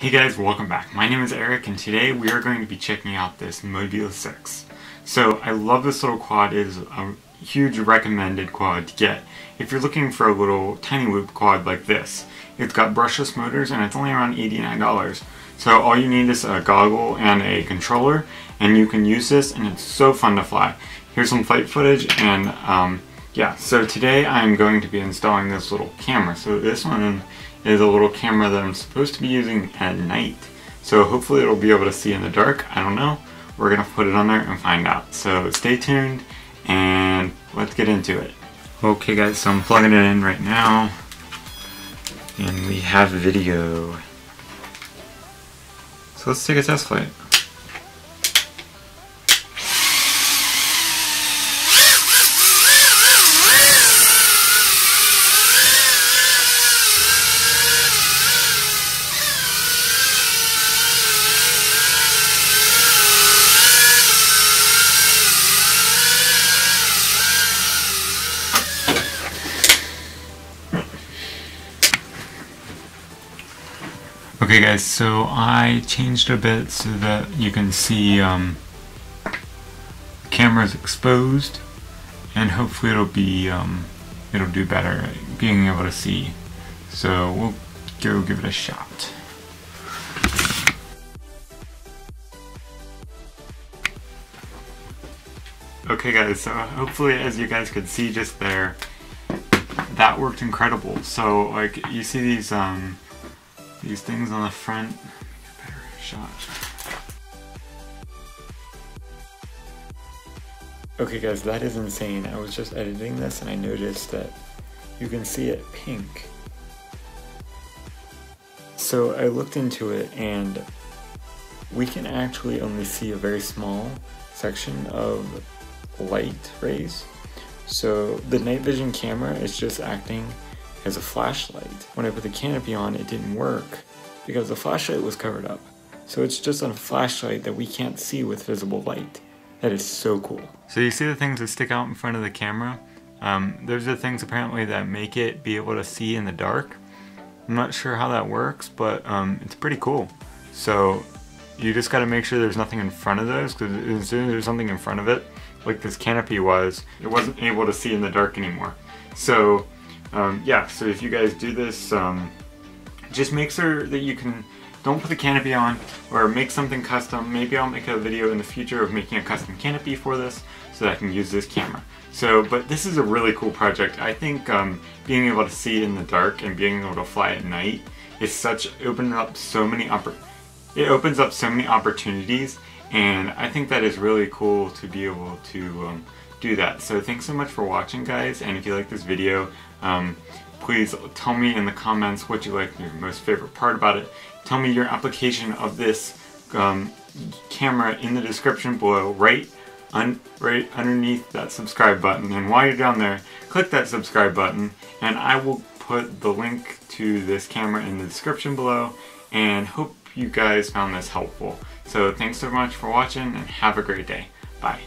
Hey guys, welcome back. My name is Eric and today we are going to be checking out this Mobula 6. So I love this little quad. It is a huge recommended quad to get if you're looking for a little tiny whoop quad like this. It's got brushless motors and it's only around $89. So all you need is a goggle and a controller and you can use this and it's so fun to fly. Here's some flight footage and um, yeah, so today I'm going to be installing this little camera. So this one is a little camera that I'm supposed to be using at night. So hopefully it'll be able to see in the dark, I don't know. We're gonna put it on there and find out. So stay tuned and let's get into it. Okay guys, so I'm plugging it in right now. And we have video. So let's take a test flight. Okay guys, so I changed a bit so that you can see um, the camera's exposed and hopefully it'll be um, it'll do better being able to see. So we'll go give it a shot. Okay guys, so hopefully as you guys could see just there, that worked incredible. So like you see these um, these things on the front. Better shot. Okay guys, that is insane. I was just editing this and I noticed that you can see it pink. So I looked into it and we can actually only see a very small section of light rays. So the night vision camera is just acting as a flashlight. When I put the canopy on, it didn't work because the flashlight was covered up. So it's just a flashlight that we can't see with visible light. That is so cool. So you see the things that stick out in front of the camera? Um, those are things apparently that make it be able to see in the dark. I'm not sure how that works, but um, it's pretty cool. So you just gotta make sure there's nothing in front of those, because as soon as there's something in front of it, like this canopy was, it wasn't able to see in the dark anymore. So um, yeah, so if you guys do this, um, just make sure that you can, don't put the canopy on or make something custom. Maybe I'll make a video in the future of making a custom canopy for this so that I can use this camera. So, but this is a really cool project. I think um, being able to see in the dark and being able to fly at night is such, opening up so many, it opens up so many opportunities and I think that is really cool to be able to um, do that. So thanks so much for watching guys and if you like this video um, please tell me in the comments what you like your most favorite part about it. Tell me your application of this um, camera in the description below right, un right underneath that subscribe button and while you're down there click that subscribe button and I will put the link to this camera in the description below and hope you guys found this helpful. So thanks so much for watching and have a great day. Bye.